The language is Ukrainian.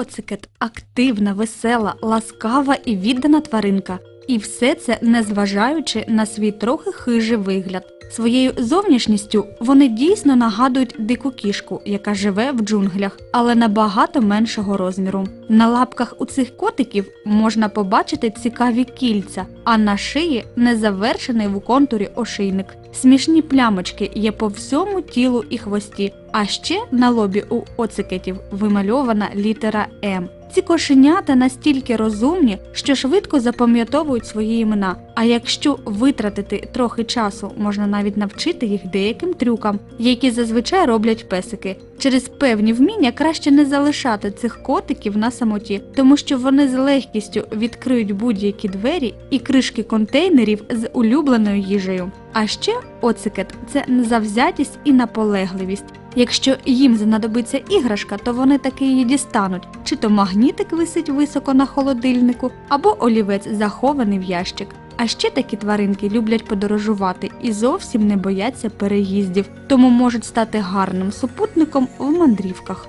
Оцикет активна, весела, ласкава і віддана тваринка. І все це незважаючи на свій трохи хижий вигляд. Своєю зовнішністю вони дійсно нагадують дику кішку, яка живе в джунглях, але набагато меншого розміру. На лапках у цих котиків можна побачити цікаві кільця, а на шиї незавершений в контурі ошийник. Смішні плямочки є по всьому тілу і хвості, а ще на лобі у оцикетів вимальована літера М. Ці кошенята настільки розумні, що швидко запам'ятовують свої імена. А якщо витратити трохи часу, можна навіть навчити їх деяким трюкам, які зазвичай роблять песики. Через певні вміння краще не залишати цих котиків на самоті, тому що вони з легкістю відкриють будь-які двері і кришки контейнерів з улюбленою їжею. А ще оцикет це завзятість і наполегливість. Якщо їм знадобиться іграшка, то вони таки її дістануть, чи то магнітик висить високо на холодильнику, або олівець захований в ящик. А ще такі тваринки люблять подорожувати і зовсім не бояться переїздів, тому можуть стати гарним супутником в мандрівках.